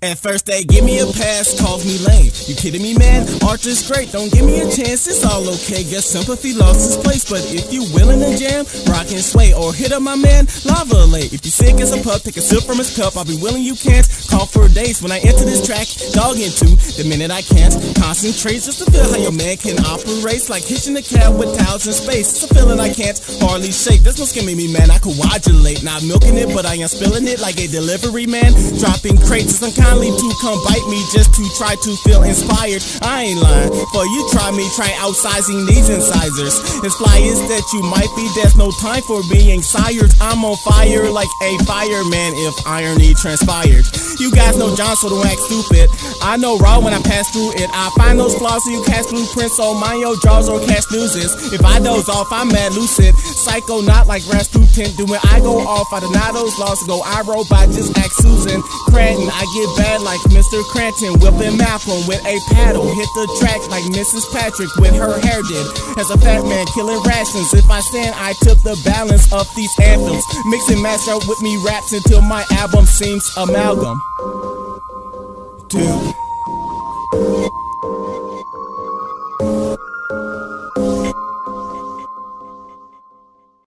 At first they give me a pass, calls me lame. You kidding me, man? Archer's great, don't give me a chance, it's all okay. Guess sympathy lost its place, but if you willing to jam, rock and sway, or hit up my man, lava late. If you sick as a pup, take a sip from his cup, I'll be willing you can't. Call for days when I enter this track, dog into the minute I can't. Concentrate just to feel how your man can operate, like hitching a cab with towels in space. It's a feeling I can't hardly shake. There's no skimming me, man. I coagulate, not milking it, but I am spilling it like a delivery man. Dropping crates, it's unkindly to come bite me just to try to feel inspired. I ain't lying, for you try me, try outsizing these incisors. As fly as that you might be, there's no time for being sired. I'm on fire like a fireman if irony transpired. You guys know John, so don't act stupid. I know raw when I pass through it. I find those flaws so you cast blueprints, so mind your jaws or cast snoozes. If I doze off, I'm mad lucid. Psycho, not like Rasputin. Do when I go off, I deny those laws. Go I robot, just act Susan Cranton. I get bad like Mr. Cranston. Whipping Malcolm with a paddle. Hit the track like Mrs. Patrick with her hair did. As a fat man killing rations. If I stand, I took the balance of these anthems. Mix and up with me raps until my album seems amalgam. Dude.